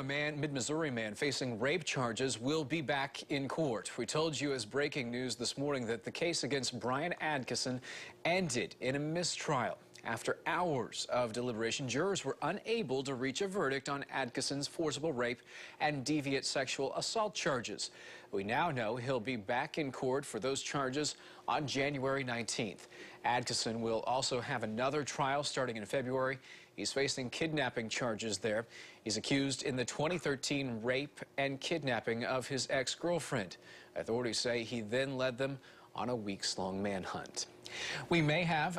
A man, mid-Missouri man facing rape charges will be back in court. We told you as breaking news this morning that the case against Brian Adkison ended in a mistrial. After hours of deliberation, jurors were unable to reach a verdict on Adkison's forcible rape and deviant sexual assault charges. We now know he'll be back in court for those charges on January 19th. Adkison will also have another trial starting in February. He's facing kidnapping charges there. He's accused in the 2013 rape and kidnapping of his ex-girlfriend. Authorities say he then led them on a weeks-long manhunt. We may have